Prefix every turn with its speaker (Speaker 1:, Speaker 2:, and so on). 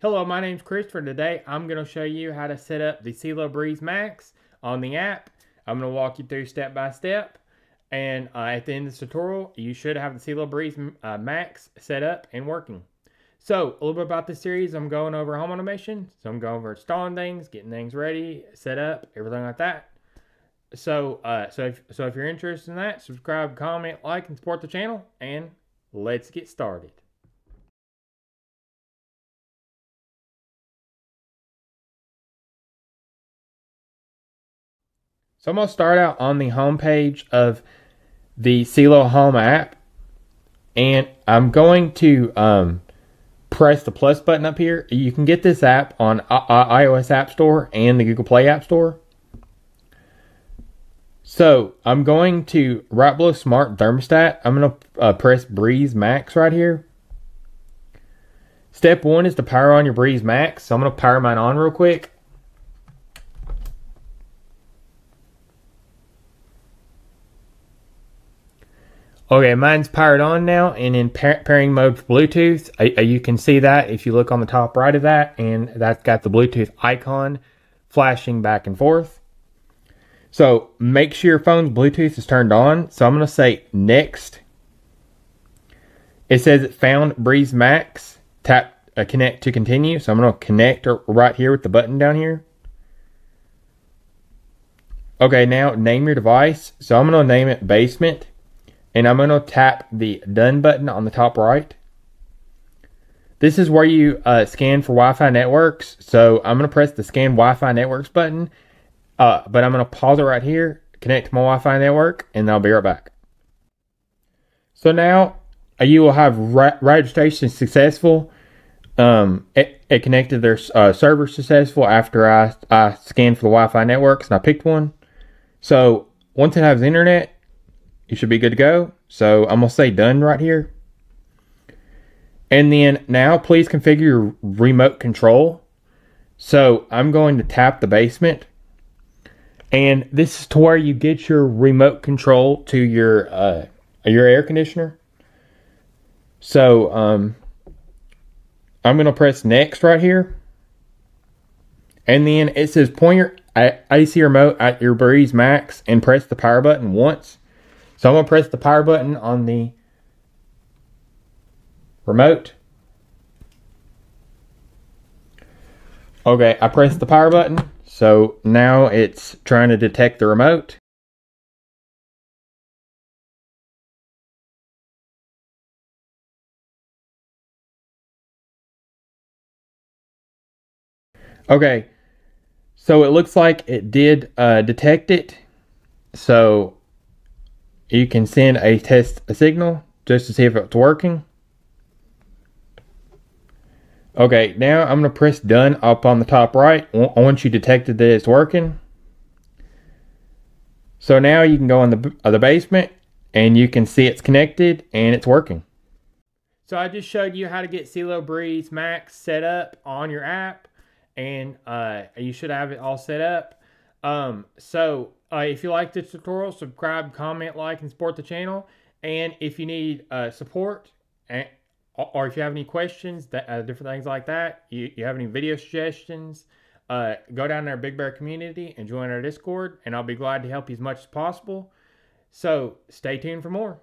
Speaker 1: Hello, my name name's Christopher. Today I'm going to show you how to set up the Cielo Breez Max on the app. I'm going to walk you through step by step. And uh, at the end of this tutorial, you should have the CeeLo Breeze uh, Max set up and working. So, a little bit about this series, I'm going over home automation. So, I'm going over installing things, getting things ready, set up, everything like that. So, uh, so if so if you're interested in that, subscribe, comment, like, and support the channel, and let's get started. So I'm going to start out on the home page of the Cielo Home app. And I'm going to um, press the plus button up here. You can get this app on I iOS App Store and the Google Play App Store. So I'm going to right below Smart Thermostat. I'm going to uh, press Breez Max right here. Step one is to power on your Breez Max. So I'm going to power mine on real quick. Okay, mine's powered on now and in pairing mode for Bluetooth. Uh, you can see that if you look on the top right of that, and that's got the Bluetooth icon flashing back and forth. So make sure your phone's Bluetooth is turned on. So I'm going to say next. It says it found Breez Max. Tap uh, connect to continue. So I'm going to connect right here with the button down here. Okay, now name your device. So I'm going to name it Basement and I'm going to tap the done button on the top right. This is where you uh, scan for Wi-Fi networks. So I'm going to press the scan Wi-Fi networks button, uh, but I'm going to pause it right here, connect to my Wi-Fi network, and I'll be right back. So now uh, you will have registration successful. Um, it, it connected their uh, server successful after I, I scanned for the Wi-Fi networks and I picked one. So once it has internet, you should be good to go. So I'm going to say done right here. And then now please configure your remote control. So I'm going to tap the basement. And this is to where you get your remote control to your uh, your air conditioner. So um, I'm going to press next right here. And then it says point your AC remote at your Breez Max and press the power button once. So I'm going to press the power button on the remote. Okay, I pressed the power button. So now it's trying to detect the remote. Okay, so it looks like it did uh, detect it. So you can send a test a signal just to see if it's working. Okay, now I'm going to press done up on the top right once you detected that it's working. So now you can go in the, uh, the basement and you can see it's connected and it's working. So I just showed you how to get Cielo Breez Max set up on your app and uh, you should have it all set up. Um, so uh, if you like this tutorial, subscribe, comment, like, and support the channel. And if you need uh, support, and, or if you have any questions, that, uh, different things like that, you, you have any video suggestions, uh, go down to our Big Bear community and join our Discord, and I'll be glad to help you as much as possible. So stay tuned for more.